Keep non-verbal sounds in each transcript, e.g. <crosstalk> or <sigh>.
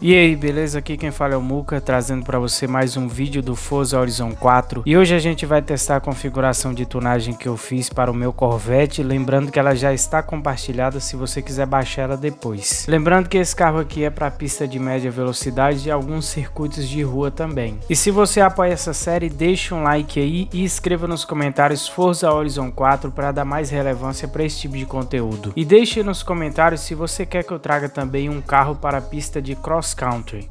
E aí, beleza? Aqui quem fala é o Muka, trazendo para você mais um vídeo do Forza Horizon 4. E hoje a gente vai testar a configuração de tunagem que eu fiz para o meu Corvette, lembrando que ela já está compartilhada se você quiser baixar ela depois. Lembrando que esse carro aqui é para pista de média velocidade e alguns circuitos de rua também. E se você apoia essa série, deixe um like aí e escreva nos comentários Forza Horizon 4 para dar mais relevância para esse tipo de conteúdo. E deixe nos comentários se você quer que eu traga também um carro para pista de cross country.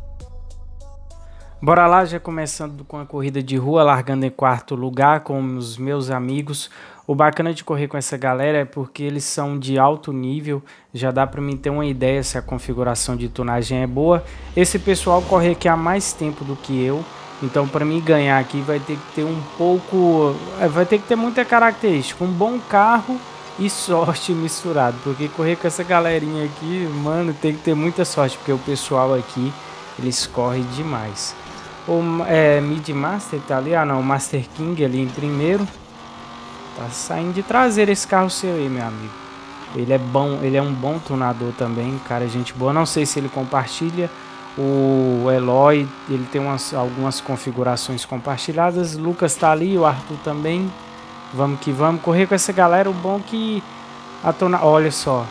Bora lá, já começando com a corrida de rua, largando em quarto lugar com os meus amigos. O bacana de correr com essa galera é porque eles são de alto nível, já dá para mim ter uma ideia se a configuração de tunagem é boa. Esse pessoal corre aqui há mais tempo do que eu, então para mim ganhar aqui vai ter que ter um pouco, é, vai ter que ter muita característica, um bom carro e sorte misturado, porque correr com essa galerinha aqui, mano, tem que ter muita sorte, porque o pessoal aqui, eles correm demais. O é, Mid Master tá ali, ah não, o Master King ali em primeiro. Tá saindo de traseira esse carro seu aí, meu amigo. Ele é bom, ele é um bom tunador também, cara, gente boa. Não sei se ele compartilha. O Eloy, ele tem umas, algumas configurações compartilhadas. Lucas tá ali, o Arthur também. Vamos que vamos. Correr com essa galera, o bom que a tona... Olha só.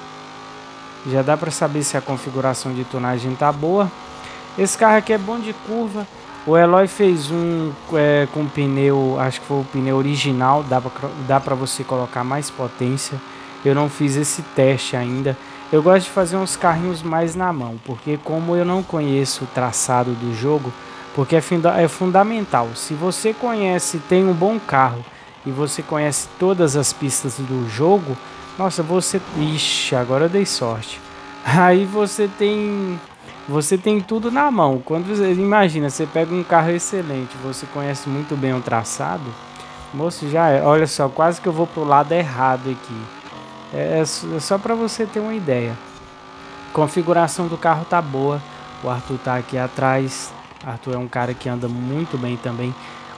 Já dá para saber se a configuração de tonagem tá boa. Esse carro aqui é bom de curva. O Eloy fez um é, com pneu, acho que foi o pneu original, dá pra, dá pra você colocar mais potência. Eu não fiz esse teste ainda. Eu gosto de fazer uns carrinhos mais na mão, porque como eu não conheço o traçado do jogo, porque é, funda é fundamental. Se você conhece, tem um bom carro e você conhece todas as pistas do jogo, nossa, você. Ixi, agora eu dei sorte. <laughs> Aí você tem. Você tem tudo na mão. Quando você imagina, você pega um carro excelente, você conhece muito bem o traçado, moço, já é. Olha só, quase que eu vou pro lado errado aqui. É, é só para você ter uma ideia. Configuração do carro tá boa. O Arthur tá aqui atrás. Arthur é um cara que anda muito bem também.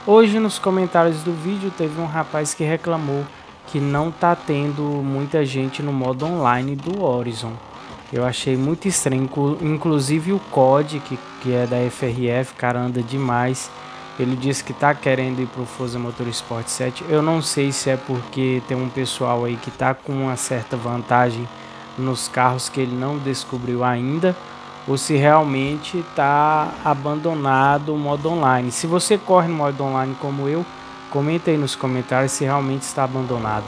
Hoje nos comentários do vídeo teve um rapaz que reclamou que não tá tendo muita gente no modo online do Horizon. Eu achei muito estranho, inclusive o COD, que, que é da FRF, cara, anda demais. Ele disse que tá querendo ir pro Forza Motorsport 7. Eu não sei se é porque tem um pessoal aí que tá com uma certa vantagem nos carros que ele não descobriu ainda ou se realmente está abandonado o modo online. Se você corre no modo online como eu, comenta aí nos comentários se realmente está abandonado.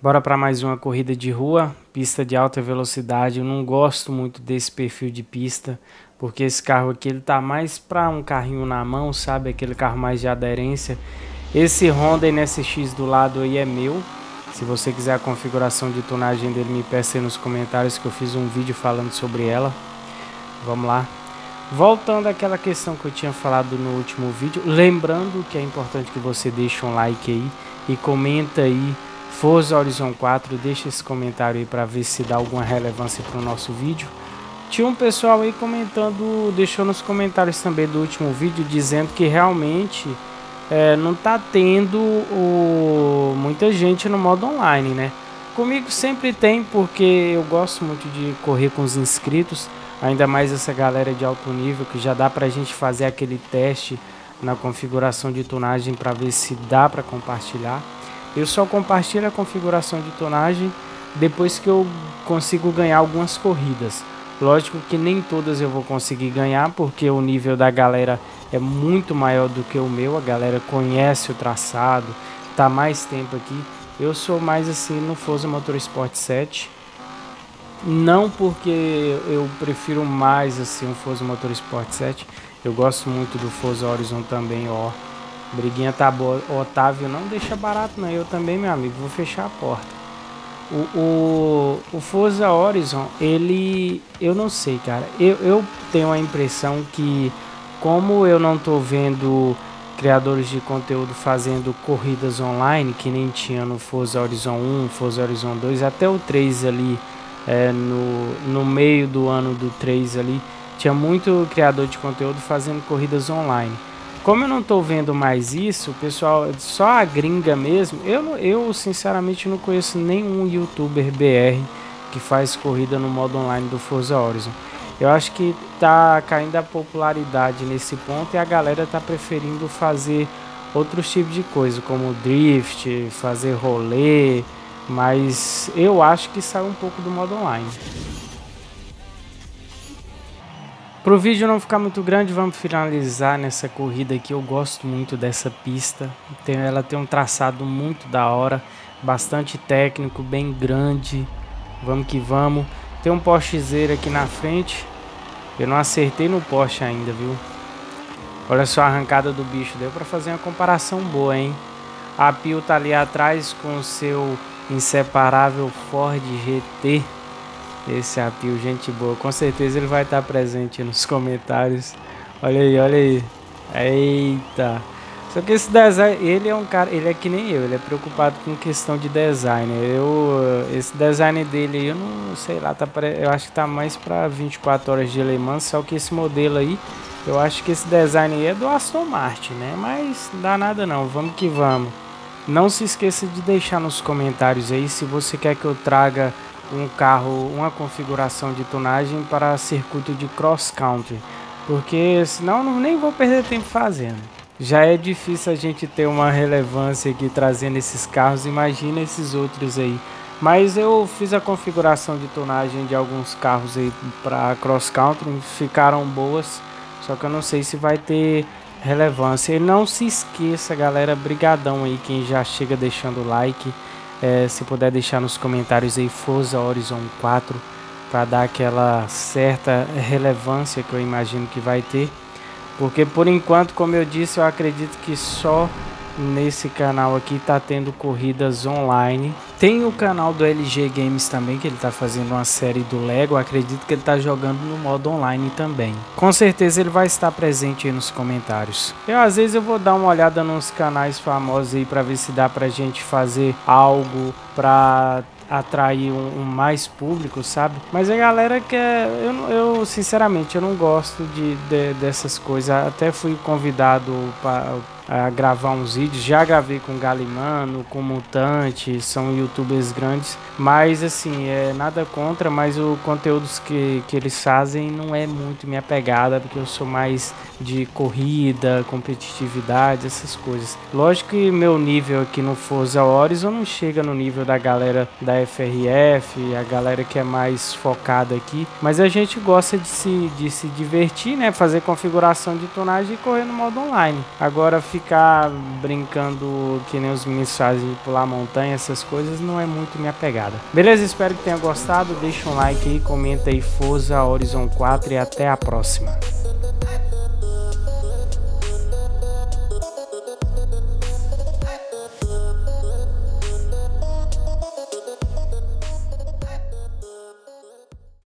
Bora para mais uma corrida de rua, pista de alta velocidade. Eu não gosto muito desse perfil de pista, porque esse carro aqui ele tá mais para um carrinho na mão, sabe, aquele carro mais de aderência. Esse Honda NSX do lado aí é meu, se você quiser a configuração de tonagem dele, me peça aí nos comentários que eu fiz um vídeo falando sobre ela. Vamos lá. Voltando àquela questão que eu tinha falado no último vídeo, lembrando que é importante que você deixe um like aí e comenta aí Forza Horizon 4, deixa esse comentário aí para ver se dá alguma relevância para o nosso vídeo. Tinha um pessoal aí comentando, deixou nos comentários também do último vídeo dizendo que realmente é, não tá tendo o, muita gente no modo online, né? Comigo sempre tem, porque eu gosto muito de correr com os inscritos, ainda mais essa galera de alto nível, que já dá pra gente fazer aquele teste na configuração de tonagem para ver se dá para compartilhar. Eu só compartilho a configuração de tonagem depois que eu consigo ganhar algumas corridas. Lógico que nem todas eu vou conseguir ganhar, porque o nível da galera é muito maior do que o meu. A galera conhece o traçado, tá mais tempo aqui. Eu sou mais assim no Forza Motorsport 7. Não porque eu prefiro mais assim o Forza Motorsport 7. Eu gosto muito do Forza Horizon também, ó. Briguinha tá boa. Otávio, não deixa barato não. Eu também, meu amigo, vou fechar a porta. O, o, o Forza Horizon, ele. Eu não sei, cara. Eu, eu tenho a impressão que, como eu não tô vendo criadores de conteúdo fazendo corridas online, que nem tinha no Forza Horizon 1, Forza Horizon 2, até o 3 ali, é, no, no meio do ano do 3 ali, tinha muito criador de conteúdo fazendo corridas online. Como eu não estou vendo mais isso, pessoal, só a gringa mesmo, eu, eu sinceramente não conheço nenhum youtuber BR que faz corrida no modo online do Forza Horizon. Eu acho que tá caindo a popularidade nesse ponto e a galera tá preferindo fazer outros tipos de coisa, como drift, fazer rolê, mas eu acho que saiu um pouco do modo online. Para o vídeo não ficar muito grande, vamos finalizar nessa corrida aqui. Eu gosto muito dessa pista. Tem, ela tem um traçado muito da hora, bastante técnico, bem grande. Vamos que vamos. Tem um postezeiro aqui na frente. Eu não acertei no poste ainda, viu? Olha só a arrancada do bicho. Deu para fazer uma comparação boa, hein? A Pio tá ali atrás com o seu inseparável Ford GT. Esse Apio, gente boa. Com certeza ele vai estar presente nos comentários. Olha aí, olha aí. Eita. Só que esse design, ele é um cara, ele é que nem eu, ele é preocupado com questão de design. Eu, esse design dele, eu não sei lá, tá, eu acho que tá mais para 24 horas de Le Mans, só que esse modelo aí, eu acho que esse design aí é do Aston Martin, né? Mas não dá nada não, vamos que vamos. Não se esqueça de deixar nos comentários aí se você quer que eu traga um carro, uma configuração de tonagem para circuito de cross country, porque senão não, nem vou perder tempo fazendo. Já é difícil a gente ter uma relevância aqui trazendo esses carros, imagina esses outros aí. Mas eu fiz a configuração de tonagem de alguns carros aí para cross country, ficaram boas, só que eu não sei se vai ter relevância. E não se esqueça, galera, brigadão aí quem já chega deixando like. É, se puder deixar nos comentários aí Forza Horizon 4 para dar aquela certa relevância que eu imagino que vai ter. Porque por enquanto, como eu disse, eu acredito que só nesse canal aqui tá tendo corridas online. Tem o canal do LG Games também, que ele tá fazendo uma série do Lego. acredito que ele tá jogando no modo online também. Com certeza ele vai estar presente aí nos comentários. Eu às vezes eu vou dar uma olhada nos canais famosos aí para ver se dá pra gente fazer algo para atrair um, um, mais público, sabe? Mas a galera quer. Eu, eu sinceramente eu não gosto de, de dessas coisas. Até fui convidado para a gravar uns vídeos. Já gravei com Galimano, com Mutante, são youtubers grandes. Mas assim, é nada contra, mas o conteúdo que, que eles fazem não é muito minha pegada, porque eu sou mais de corrida, competitividade, essas coisas. Lógico que meu nível aqui no Forza Horizon não chega no nível da galera da FRF, a galera que é mais focada aqui, mas a gente gosta de se, de se divertir, né? Fazer configuração de tonagem e correr no modo online. Agora, ficar brincando que nem os meninos fazem de pular montanha, essas coisas, não é muito minha pegada. Beleza? Espero que tenha gostado. Deixa um like aí, comenta aí Forza Horizon 4 e até a próxima.